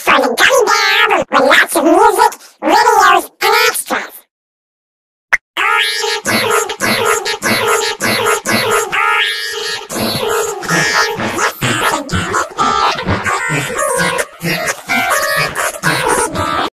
from the Gummy Bear album with lots of music, videos, and extras. Yeah.